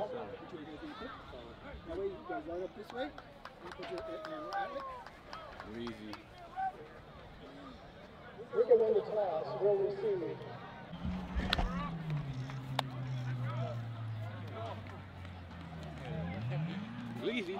That way you guys up this way. Easy. We can win the toss. We'll receive. Easy.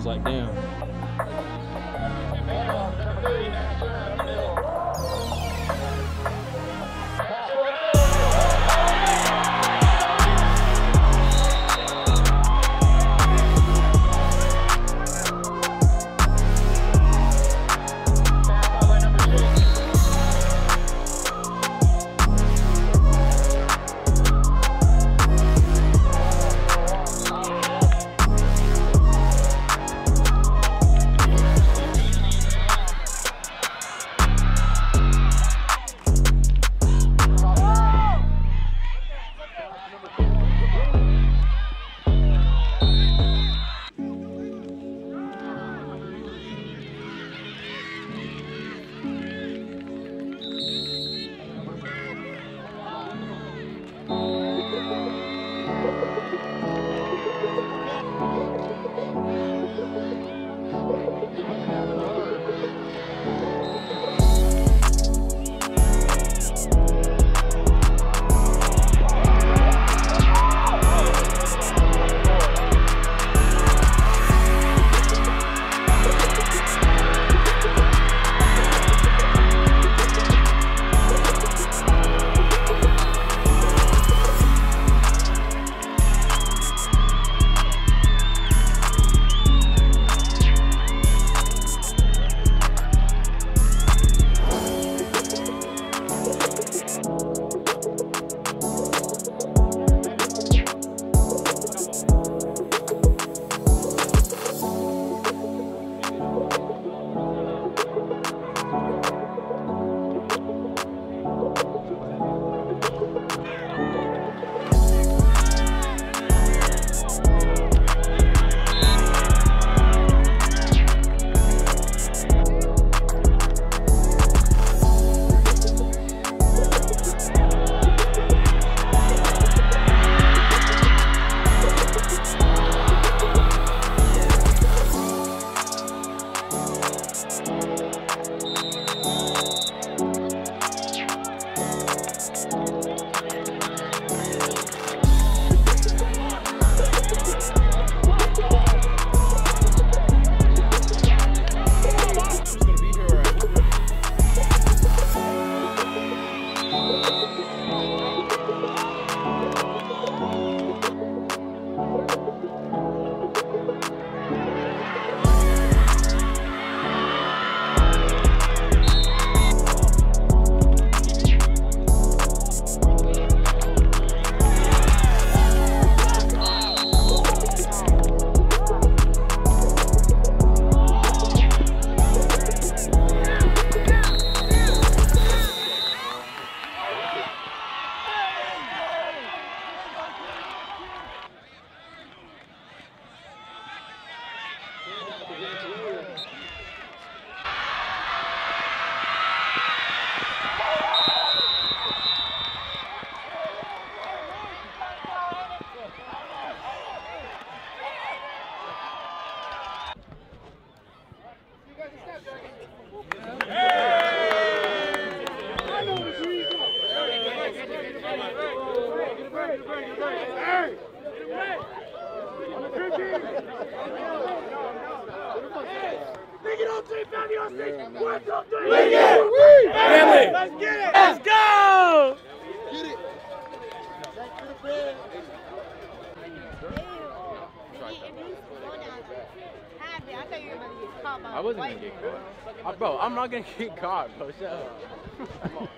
Was like, damn. Bro, I'm not gonna get caught, bro. Shut up.